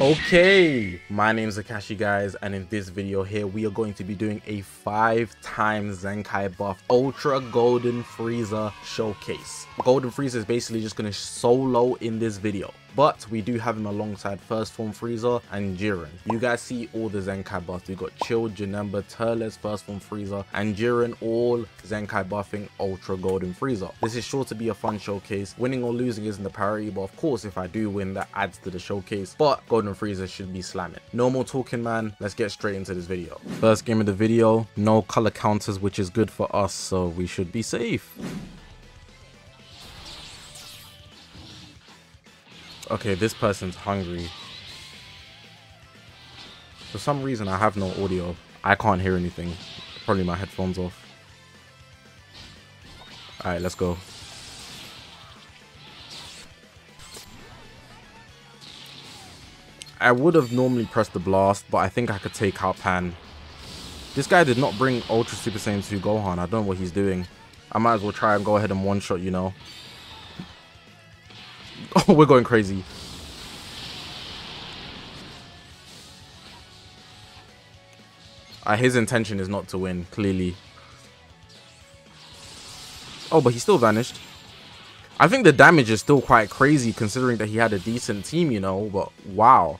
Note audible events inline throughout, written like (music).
Okay, my name is Zakashi guys and in this video here we are going to be doing a 5 times Zenkai buff Ultra Golden Frieza showcase. Golden Frieza is basically just going to solo in this video. But we do have him alongside First Form Frieza and Jiren. You guys see all the Zenkai buffs. We got Chill, Janemba, Turles, First Form Frieza, and Jiren all Zenkai buffing Ultra Golden Frieza. This is sure to be a fun showcase. Winning or losing isn't the priority, but of course if I do win that adds to the showcase. But Golden Frieza should be slamming. No more talking man, let's get straight into this video. First game of the video, no color counters which is good for us, so we should be safe. Okay, this person's hungry. For some reason, I have no audio. I can't hear anything. Probably my headphones off. Alright, let's go. I would have normally pressed the blast, but I think I could take out Pan. This guy did not bring Ultra Super Saiyan 2 Gohan. I don't know what he's doing. I might as well try and go ahead and one-shot, you know. (laughs) Oh, we're going crazy. Uh, his intention is not to win, clearly. Oh, but he still vanished. I think the damage is still quite crazy considering that he had a decent team, you know, but wow.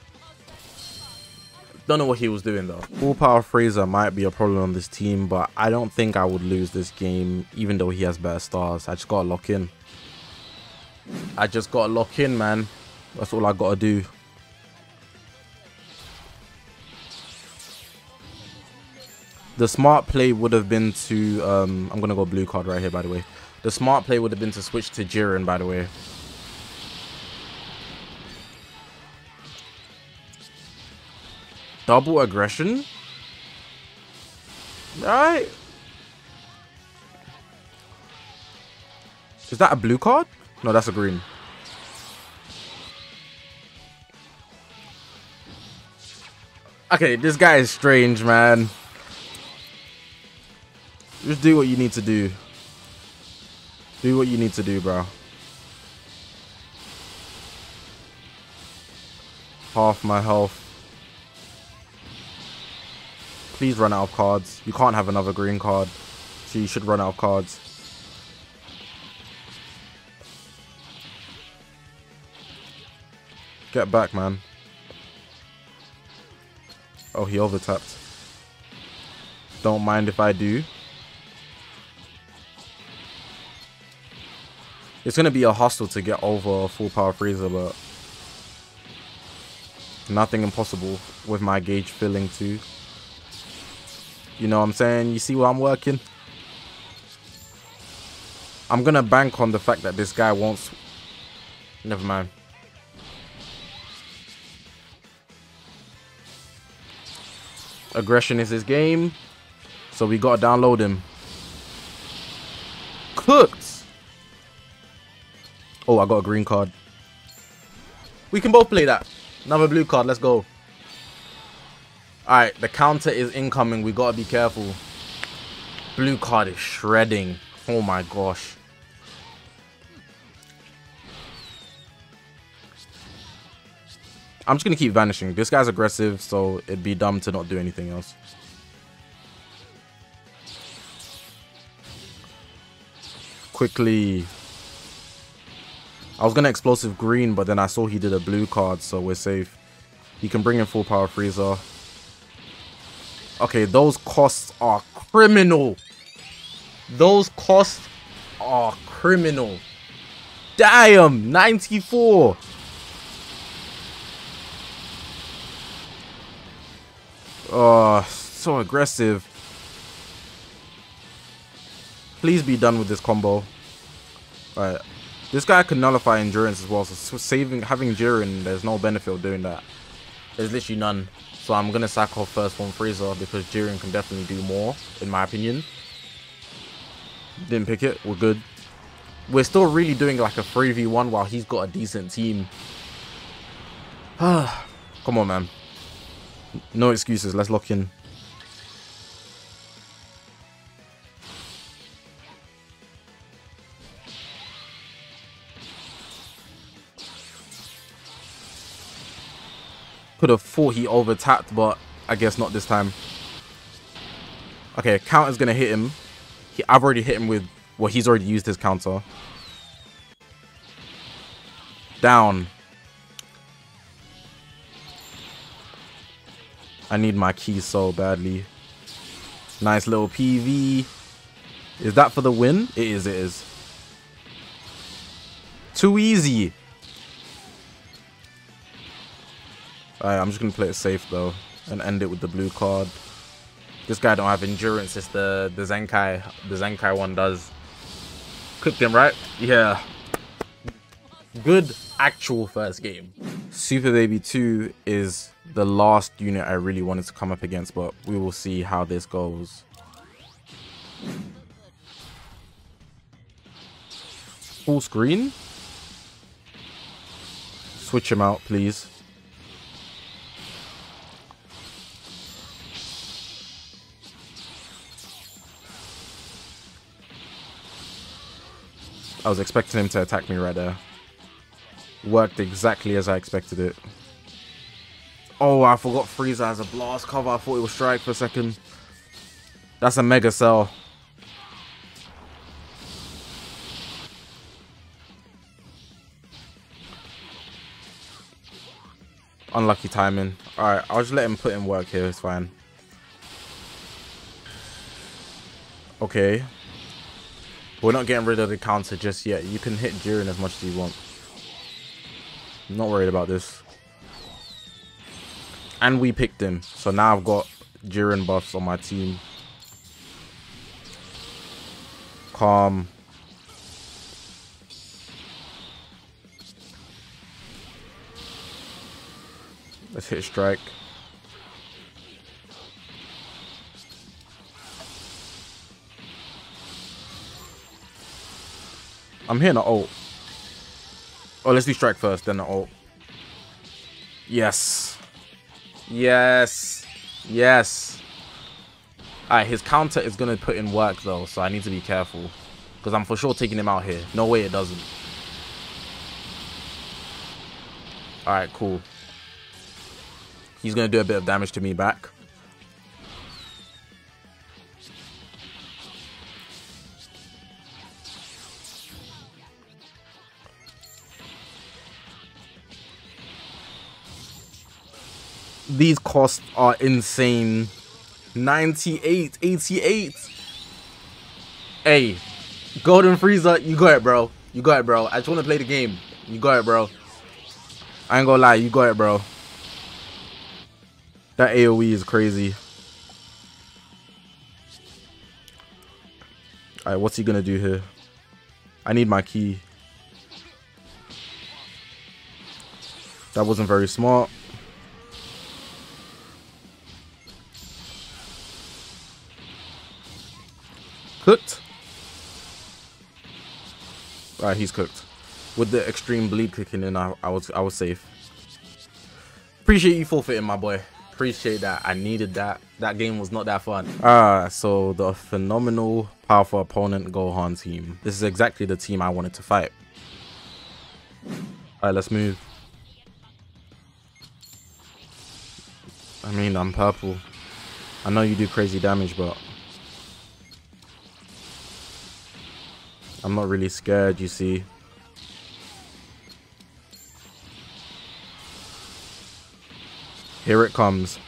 Don't know what he was doing though. Full power Frieza might be a problem on this team, but I don't think I would lose this game even though he has better stars. I just gotta lock in. I just gotta lock in, man. That's all I gotta do. The smart play would have been to... Um, I'm gonna go blue card right here, by the way. The smart play would have been to switch to Jiren, by the way. Double aggression? Alright. Is that a blue card? No, that's a green. Okay, this guy is strange, man. Just do what you need to do. Do what you need to do, bro. Half my health. Please run out of cards. You can't have another green card. So you should run out of cards. Get back, man. Oh, he overtapped. Don't mind if I do. It's going to be a hustle to get over full power Frieza, but nothing impossible with my gauge filling too. You know what I'm saying? You see what I'm working? I'm going to bank on the fact that this guy won't... Never mind. Aggression is his game. So we gotta download him. Cooked! Oh, I got a green card. We can both play that. Another blue card, let's go. Alright, the counter is incoming. We gotta be careful. Blue card is shredding. Oh my gosh. I'm just going to keep vanishing. This guy's aggressive, so it'd be dumb to not do anything else. Quickly. I was going to explosive green, but then I saw he did a blue card, so we're safe. He can bring in full power Frieza. Okay, those costs are criminal. Those costs are criminal. Damn, 94. Oh, so aggressive. Please be done with this combo. Alright. This guy can nullify endurance as well, so saving having Jiren, there's no benefit of doing that. There's literally none. So I'm gonna sack off first form Frieza because Jiren can definitely do more, in my opinion. Didn't pick it, we're good. We're still really doing like a 3v1 while he's got a decent team. (sighs) Come on, man. No excuses. Let's lock in. Could have thought he over tapped, but I guess not this time. Okay, counter's gonna hit him. He, I've already hit him with, well, he's already used his counter. Down. I need my keys so badly. Nice little PV. Is that for the win? It is, it is. Too easy. Alright, I'm just gonna play it safe though. And end it with the blue card. This guy don't have endurance, it's the, the Zenkai the Zenkai one does. Cooked him, right? Yeah. Good actual first game. Super Baby 2 is the last unit I really wanted to come up against, but we will see how this goes. Full screen? Switch him out, please. I was expecting him to attack me right there. Worked exactly as I expected it. Oh, I forgot Frieza has a blast cover. I thought it was strike for a second. That's a mega cell. Unlucky timing. Alright, I'll just let him put in work here. It's fine. Okay. We're not getting rid of the counter just yet. You can hit Jiren as much as you want. Not worried about this. And we picked him. So now I've got Jiren buffs on my team. Calm. Let's hit strike. I'm hitting an ult. Oh, let's do strike first, then the ult. Yes. Yes. Yes. Alright, his counter is going to put in work, though, so I need to be careful. Because I'm for sure taking him out here. No way it doesn't. Alright, cool. He's going to do a bit of damage to me back. These costs are insane. 98, 88. Hey, Golden Frieza, you got it, bro. You got it, bro. I just want to play the game. You got it, bro. I ain't gonna lie, you got it, bro. That AoE is crazy. Alright, what's he gonna do here? I need my key. That wasn't very smart. Cooked. Right, he's cooked. With the extreme bleed kicking in, I, I was I was safe. Appreciate you forfeiting, my boy. Appreciate that. I needed that. That game was not that fun. Ah, so the phenomenal, powerful opponent Gohan team. This is exactly the team I wanted to fight. Alright, let's move. I mean, I'm purple. I know you do crazy damage, but I'm not really scared, you see. Here it comes.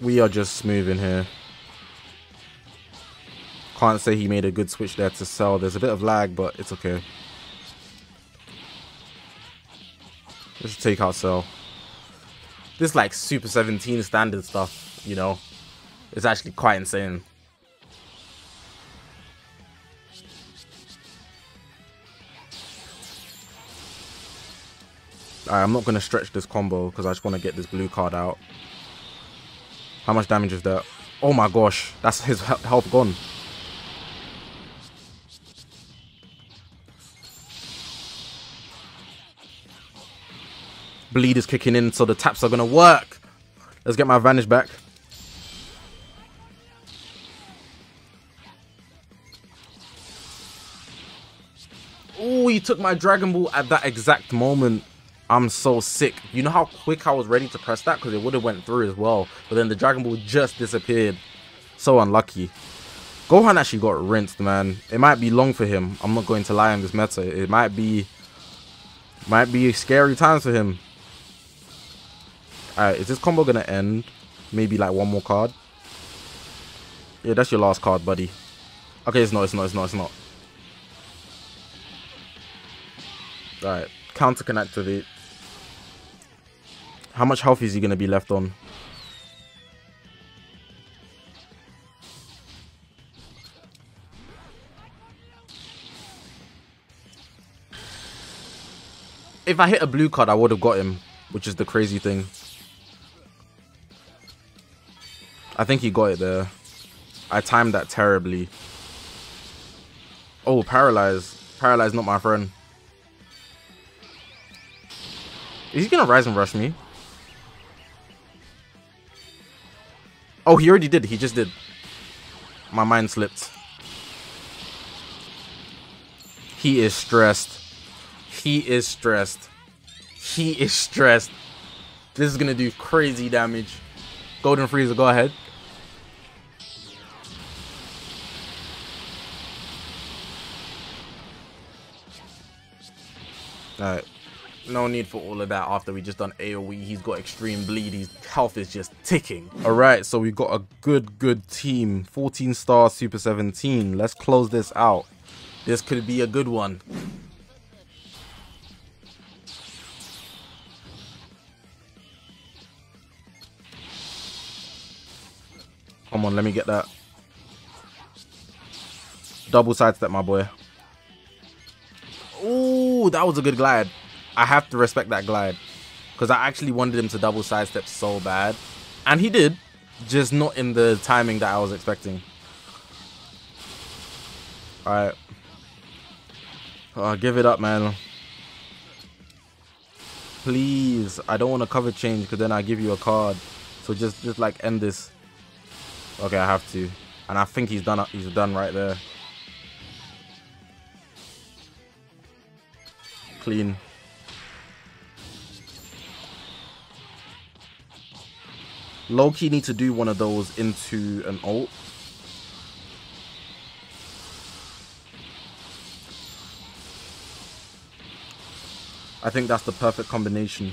We are just smooth in here. Can't say he made a good switch there to Cell. There's a bit of lag, but it's okay. Let's take out Cell. This like Super 17 standard stuff, you know. It's actually quite insane. I'm not going to stretch this combo because I just want to get this blue card out. How much damage is that? Oh my gosh, that's his health gone. Bleed is kicking in, so the taps are going to work. Let's get my advantage back. Oh, he took my Dragon Ball at that exact moment. I'm so sick. You know how quick I was ready to press that? Because it would have went through as well. But then the Dragon Ball just disappeared. So unlucky. Gohan actually got rinsed, man. It might be long for him. I'm not going to lie on this meta. It might be... Might be scary times for him. Alright, is this combo going to end? Maybe like one more card? Yeah, that's your last card, buddy. Okay, it's not, it's not, it's not, it's not. Alright, counter can activate. How much health is he going to be left on? If I hit a blue card, I would have got him, which is the crazy thing. I think he got it there. I timed that terribly. Oh, paralyzed. Paralyzed, not my friend. Is he gonna rise and rush me? Oh, he already did. He just did. My mind slipped. He is stressed. He is stressed. He is stressed. This is gonna do crazy damage. Golden Frieza, go ahead. No need for all of that after we just done AoE. He's got extreme bleed. His health is just ticking. Alright, so we've got a good, good team. 14 star Super 17. Let's close this out. This could be a good one. Come on, let me get that. Double sidestep, my boy. Ooh, that was a good glide. I have to respect that glide. Because I actually wanted him to double sidestep so bad. And he did. Just not in the timing that I was expecting. Alright. Uh, give it up, man. Please. I don't want to cover change because then I give you a card. So just, just like end this. Okay, I have to. And I think he's done he's done right there. Clean. Loki need to do one of those into an ult. I think that's the perfect combination.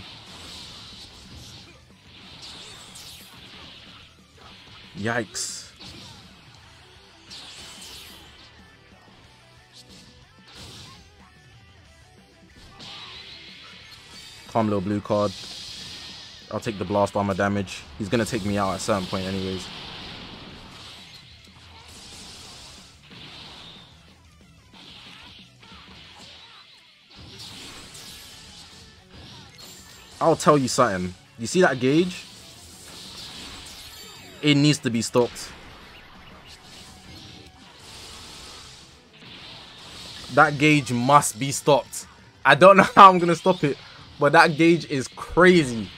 Yikes. Calm little blue card. I'll take the blast armor damage. He's gonna take me out at some point anyways. I'll tell you something. You see that gauge? It needs to be stopped. That gauge must be stopped. I don't (laughs) know how I'm going to stop it, but that gauge is crazy.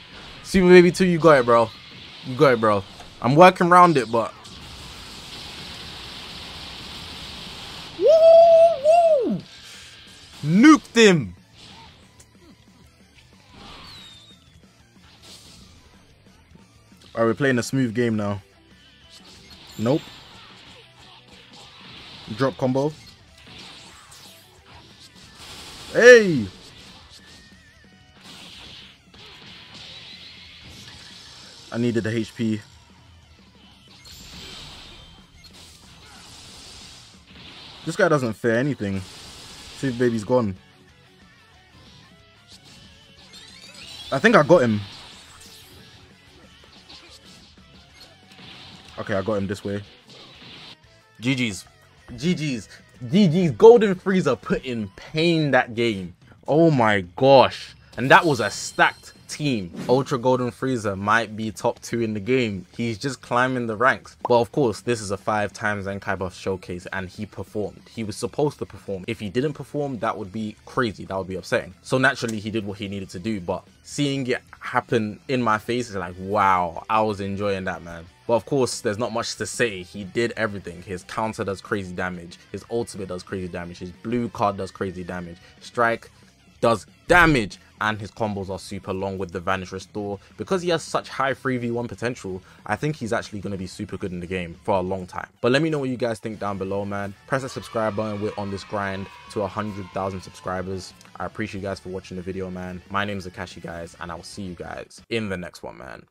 Super Baby 2, you got it, bro. You got it, bro. I'm working around it, but... Woo! Woo! Nuked him! Are we playing a smooth game now? Nope. Drop combo. Hey! I needed the HP. This guy doesn't fear anything. Save baby's gone. I think I got him. Okay, I got him this way. GG's. GG's. GG's. Golden Frieza put in pain that game. Oh my gosh. And that was a stacked team. Ultra Golden Frieza might be top two in the game. He's just climbing the ranks. But of course, this is a five times Zenkai Buff showcase and he performed. He was supposed to perform. If he didn't perform, that would be crazy. That would be upsetting. So naturally, he did what he needed to do. But seeing it happen in my face is like, wow, I was enjoying that, man. But of course, there's not much to say. He did everything. His counter does crazy damage. His ultimate does crazy damage. His blue card does crazy damage. Strike does damage. and his combos are super long with the Vanish Restore. Because he has such high 3v1 potential, I think he's actually going to be super good in the game for a long time. But let me know what you guys think down below, man. Press that subscribe button. We're on this grind to a 100,000 subscribers. I appreciate you guys for watching the video, man. My name is Zakashi, guys, and I will see you guys in the next one, man.